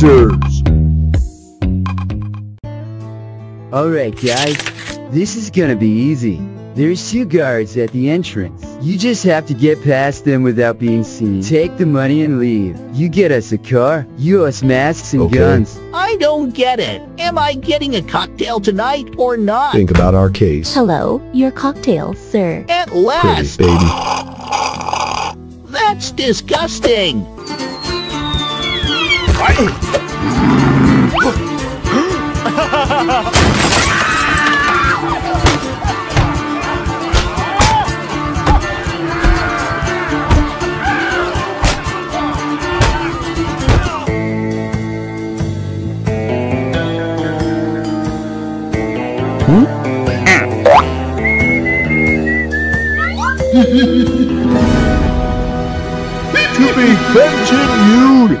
sirs. Alright guys, this is gonna be easy. There's two guards at the entrance. You just have to get past them without being seen. Take the money and leave. You get us a car, you us masks and Okay. guns. I don't get it. Am I getting a cocktail tonight or not? Think about our case. Hello, your cocktail, sir. At Pretty last! baby. That's disgusting! To be continued.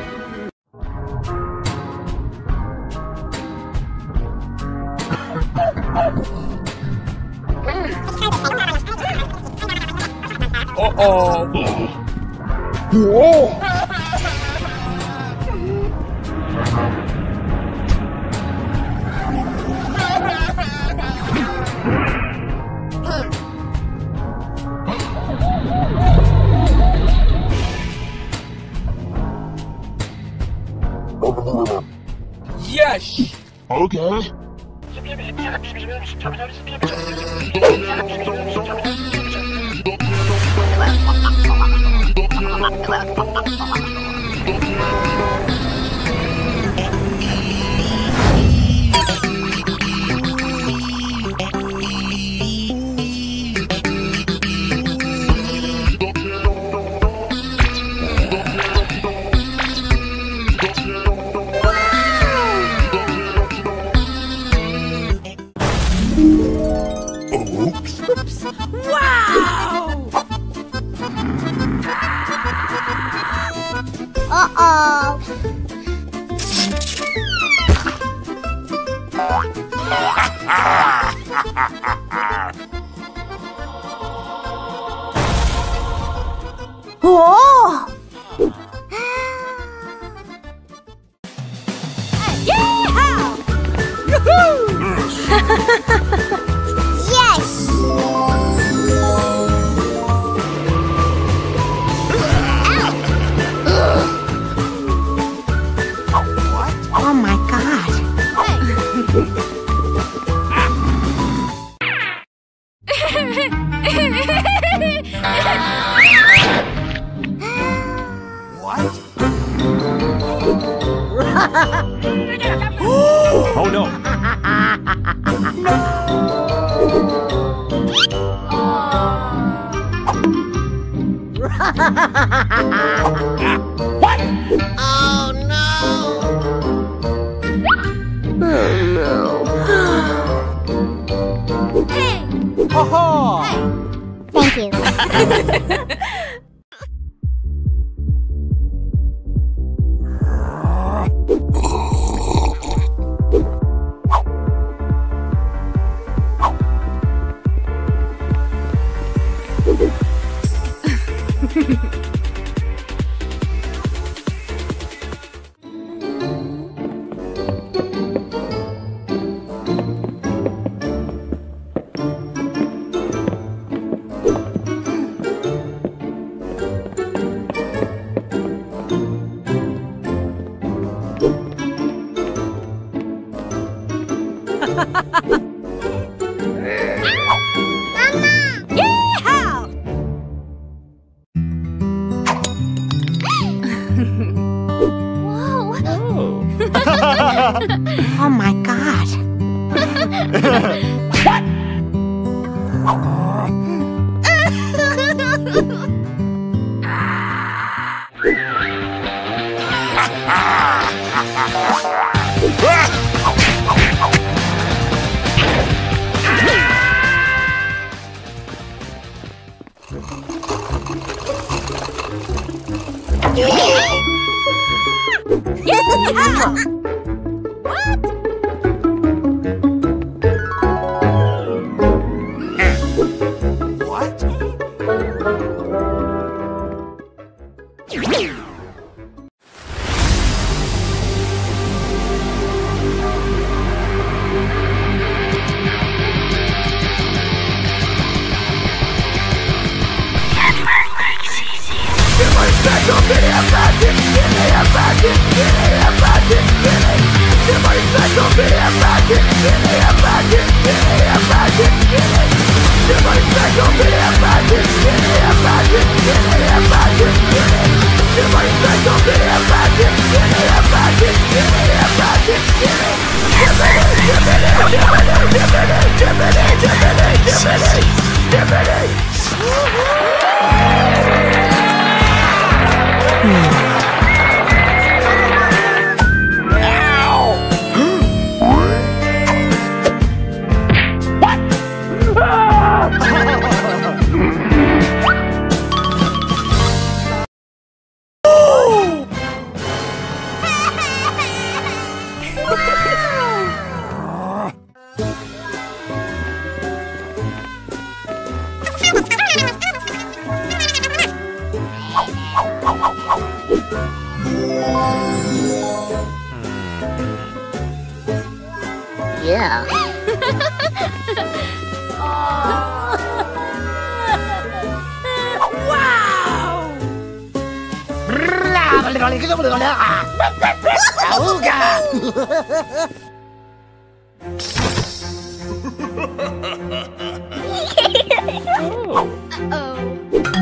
Yeah.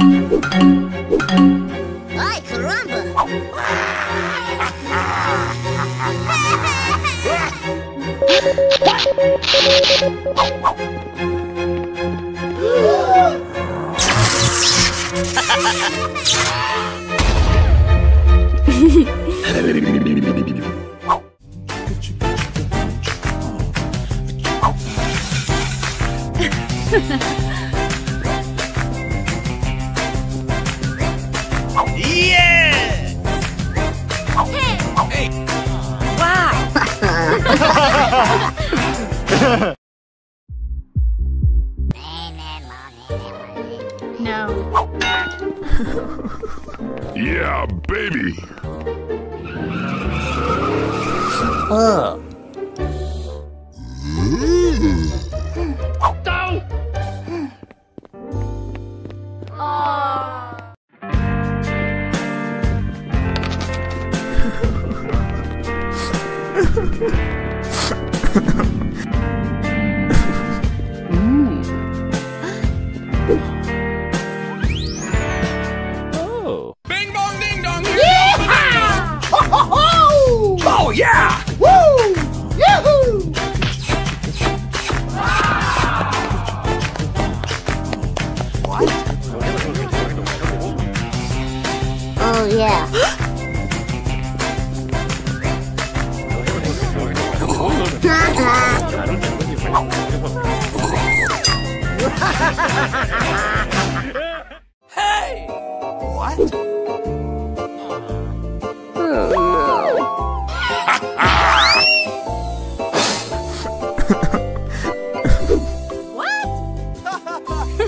Ay, caramba! No.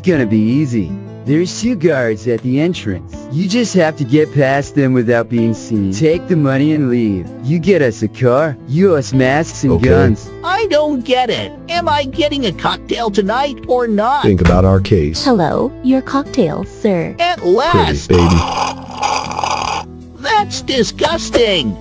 is gonna be easy. There's two guards at the entrance. You just have to get past them without being seen. Take the money and leave. You get us a car, you us masks and Okay. guns. I don't get it. Am I getting a cocktail tonight or not? Think about our case. Hello, your cocktail, sir. At Pretty, last! baby. That's disgusting!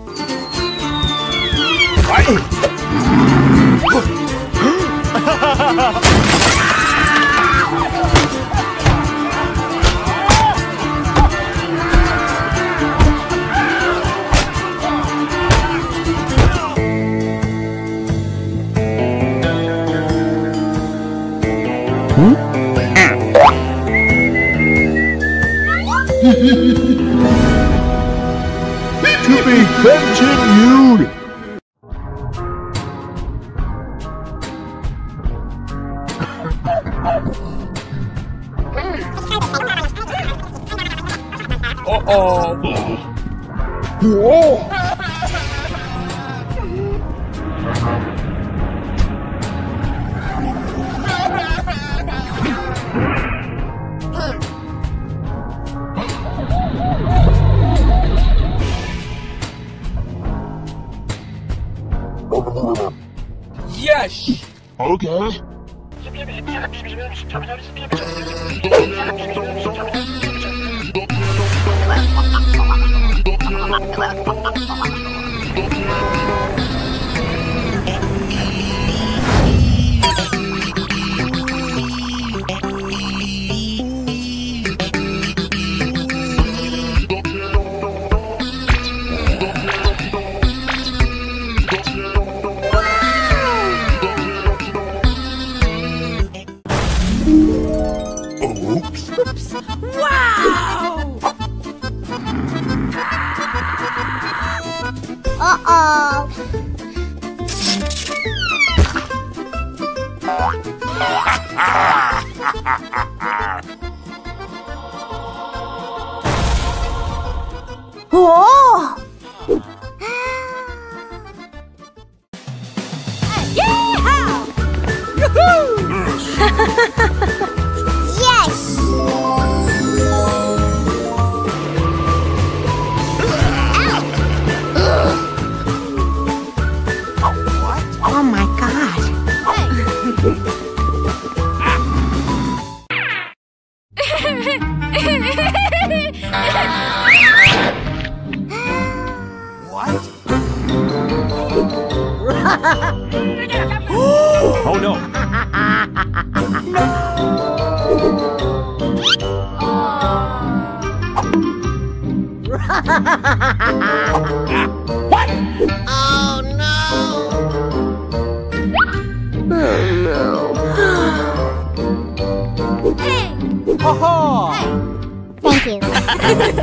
Okay. 뭐?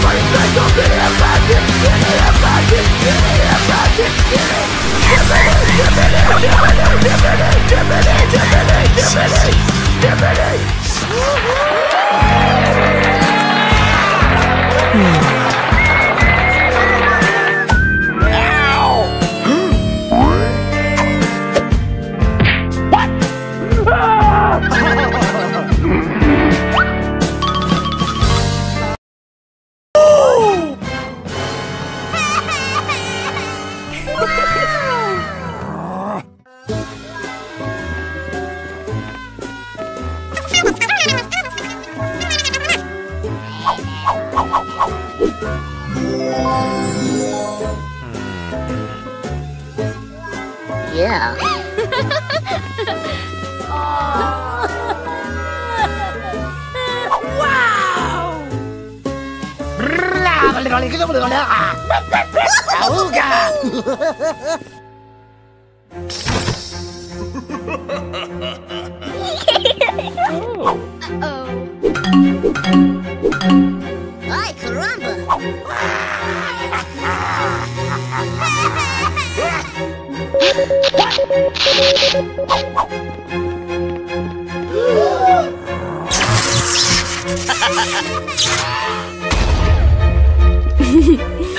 Divinity! Divinity! Divinity! Divinity! Ay, oh, caramba! No.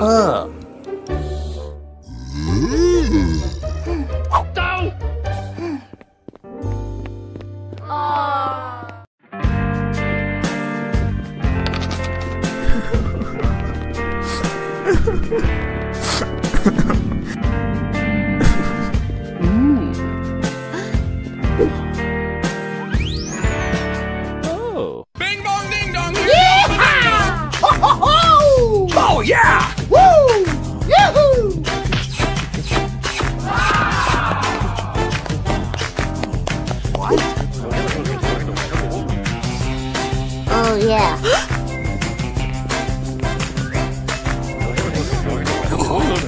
Oh.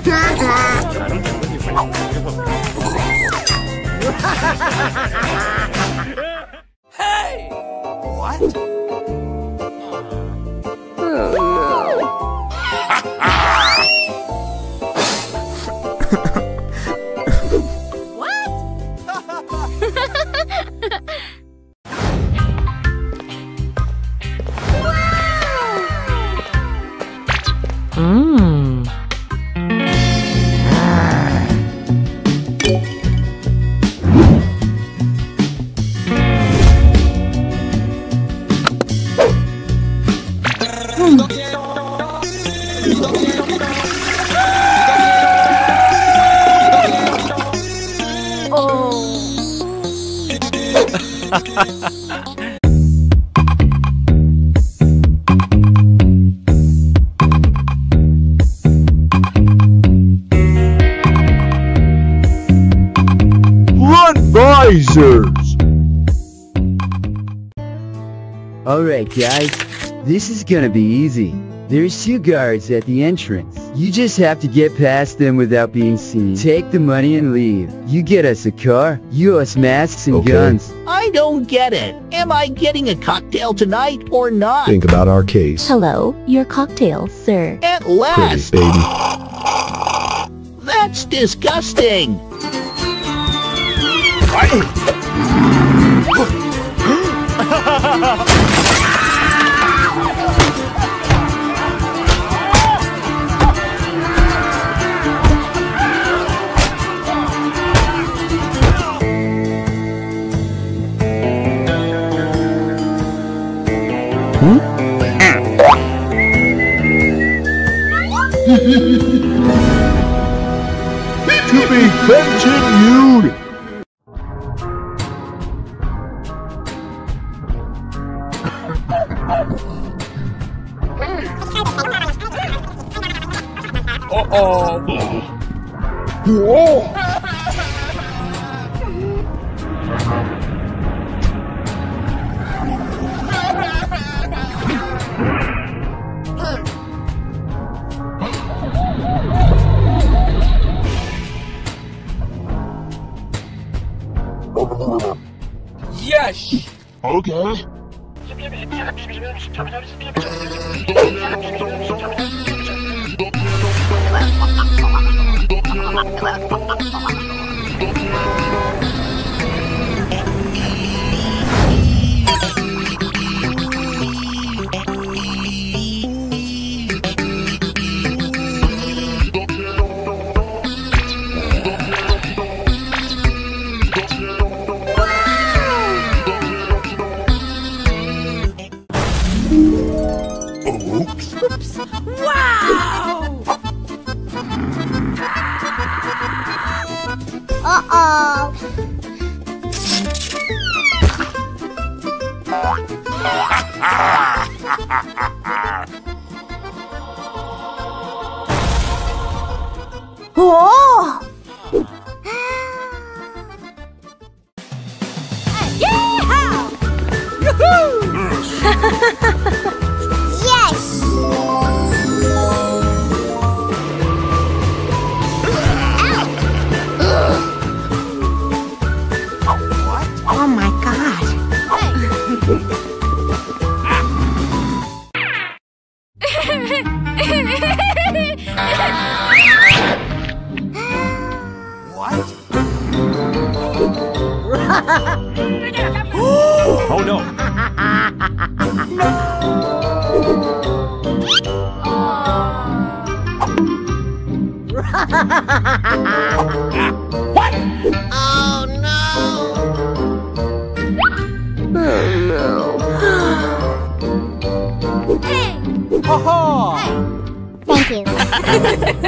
Ha ha ha ha! Visors. Alright guys, this is gonna be easy. There's two guards at the entrance. You just have to get past them without being seen. Take the money and leave. You get us a car, you us masks and Okay. guns. I don't get it. Am I getting a cocktail tonight or not? Think about our case. Hello, your cocktail, sir. At Pretty, last! baby. That's disgusting! To be continued. Ha ha ha!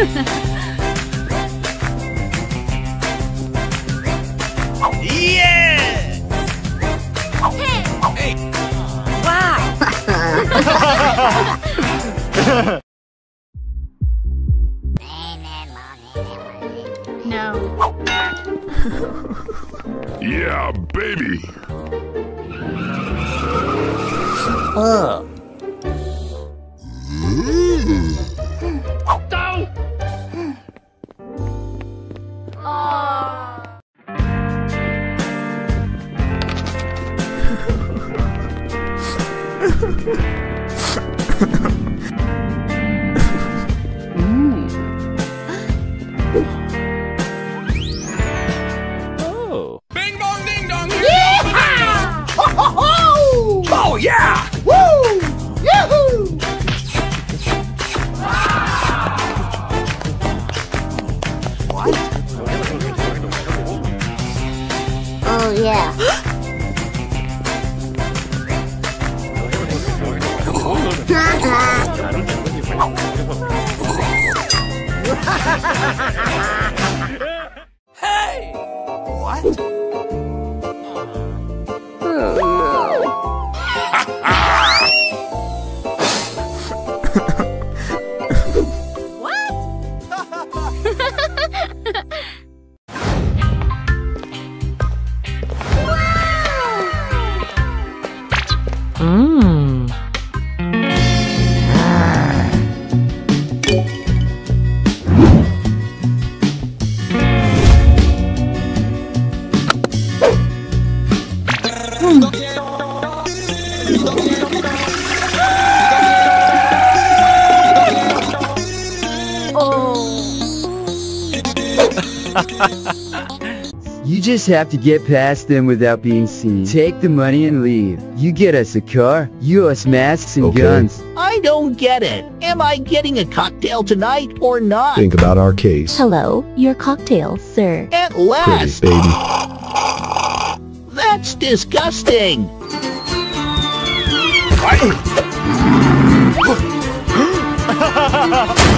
Ha ha ha. Baby. Ugh. Oh. Mmm. Just have to get past them without being seen. Take the money and leave. You get us a car, you us masks and Okay. guns. I don't get it. Am I getting a cocktail tonight or not? Think about our case. Hello, your cocktail, sir. At Pretty, last! baby. That's disgusting!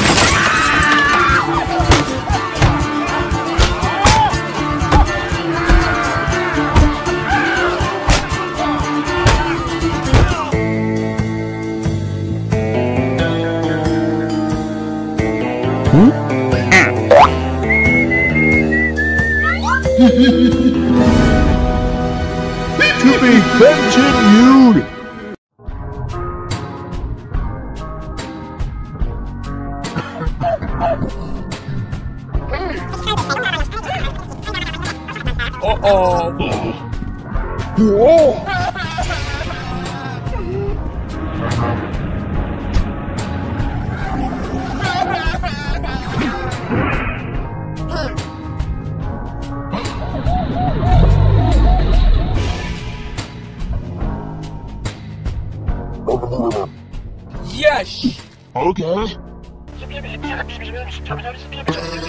Uh-oh.